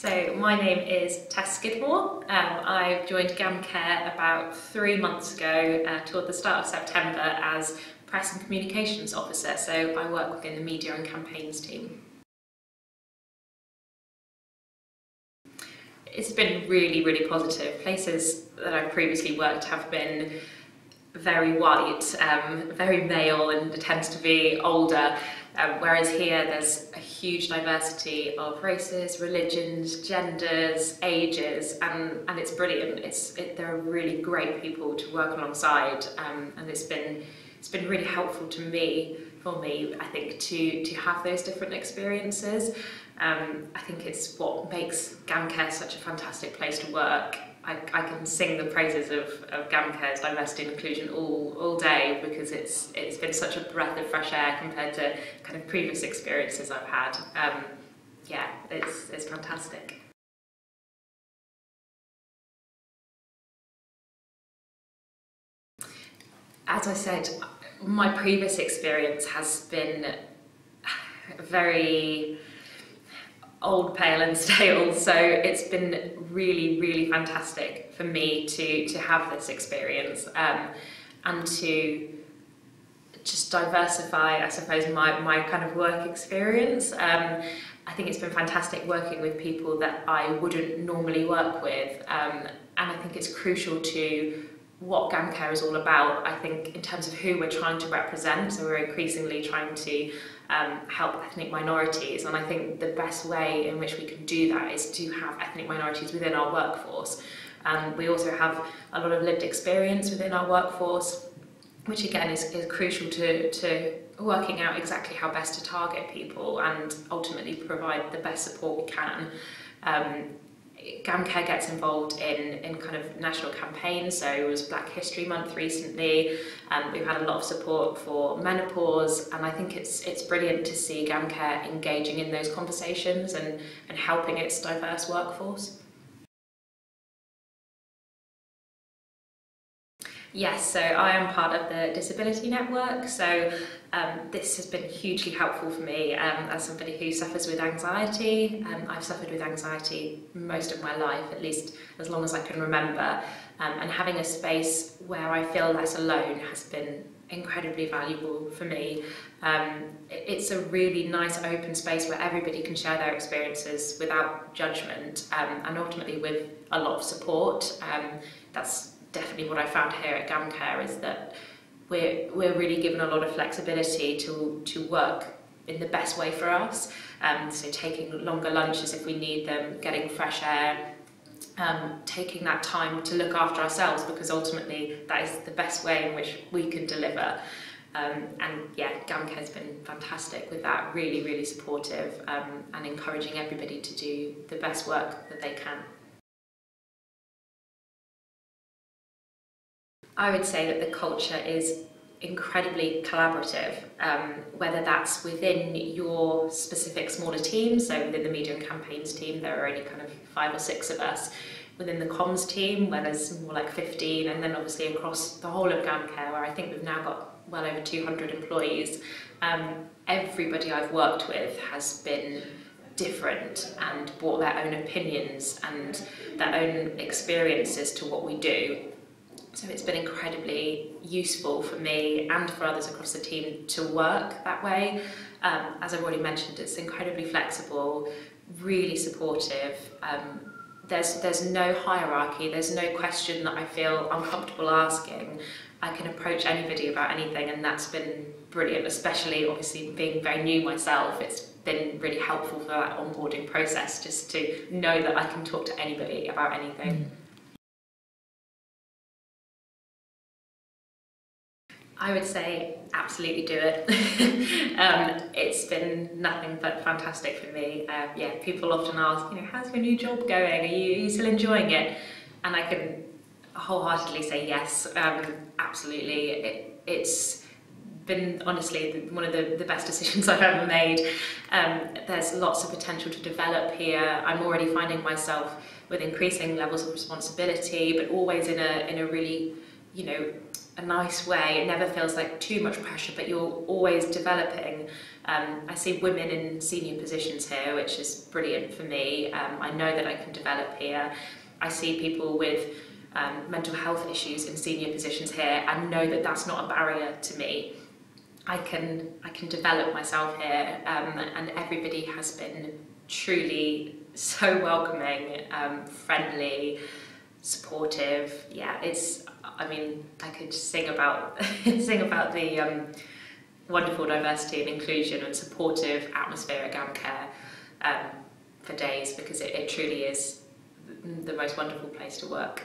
So my name is Tess Skidmore. Um, I joined GamCare about three months ago uh, toward the start of September as Press and Communications Officer, so I work within the Media and Campaigns team. It's been really, really positive. Places that I've previously worked have been very white, um, very male and tends to be older. Um, whereas here there's a huge diversity of races, religions, genders, ages, and, and it's brilliant. It's, it, there are really great people to work alongside um, and it's been, it's been really helpful to me, for me, I think, to, to have those different experiences. Um, I think it's what makes GamCare such a fantastic place to work I, I can sing the praises of, of GamCare's diversity and inclusion all, all day because it's it's been such a breath of fresh air compared to kind of previous experiences I've had. Um, yeah, it's, it's fantastic. As I said, my previous experience has been very old, pale and stale. So it's been really, really fantastic for me to, to have this experience um, and to just diversify, I suppose, my, my kind of work experience. Um, I think it's been fantastic working with people that I wouldn't normally work with. Um, and I think it's crucial to what GamCare is all about, I think, in terms of who we're trying to represent. So we're increasingly trying to um, help ethnic minorities. And I think the best way in which we can do that is to have ethnic minorities within our workforce. Um, we also have a lot of lived experience within our workforce, which again is, is crucial to, to working out exactly how best to target people and ultimately provide the best support we can. Um, GamCare gets involved in, in kind of national campaigns, so it was Black History Month recently, and we've had a lot of support for menopause, and I think it's it's brilliant to see GamCare engaging in those conversations and, and helping its diverse workforce. Yes, so I am part of the Disability Network, so um, this has been hugely helpful for me um, as somebody who suffers with anxiety. Um, I've suffered with anxiety most of my life, at least as long as I can remember, um, and having a space where I feel less alone has been incredibly valuable for me. Um, it's a really nice open space where everybody can share their experiences without judgment um, and ultimately with a lot of support. That's definitely what I found here at GamCare is that we're, we're really given a lot of flexibility to, to work in the best way for us. Um, so taking longer lunches if we need them, getting fresh air, um, taking that time to look after ourselves because ultimately that is the best way in which we can deliver. Um, and yeah, GamCare has been fantastic with that, really, really supportive um, and encouraging everybody to do the best work that they can. I would say that the culture is incredibly collaborative, um, whether that's within your specific smaller team, so within the media and campaigns team, there are only kind of five or six of us, within the comms team, where there's more like 15, and then obviously across the whole of GamCare, where I think we've now got well over 200 employees. Um, everybody I've worked with has been different and brought their own opinions and their own experiences to what we do so it's been incredibly useful for me and for others across the team to work that way. Um, as I've already mentioned, it's incredibly flexible, really supportive. Um, there's, there's no hierarchy, there's no question that I feel uncomfortable asking. I can approach anybody about anything and that's been brilliant, especially obviously being very new myself. It's been really helpful for that onboarding process just to know that I can talk to anybody about anything. Mm. I would say absolutely do it. um, it's been nothing but fantastic for me. Uh, yeah, people often ask, you know, how's your new job going? Are you, are you still enjoying it? And I can wholeheartedly say yes, um, absolutely. It, it's been honestly one of the, the best decisions I've ever made. Um, there's lots of potential to develop here. I'm already finding myself with increasing levels of responsibility, but always in a, in a really, you know, a nice way. It never feels like too much pressure, but you're always developing. Um, I see women in senior positions here, which is brilliant for me. Um, I know that I can develop here. I see people with um, mental health issues in senior positions here and know that that's not a barrier to me. I can I can develop myself here, um, and everybody has been truly so welcoming, um, friendly, supportive. Yeah, it's. I mean, I could sing about sing about the um, wonderful diversity and inclusion and supportive atmosphere at GamCare um, for days because it, it truly is the most wonderful place to work.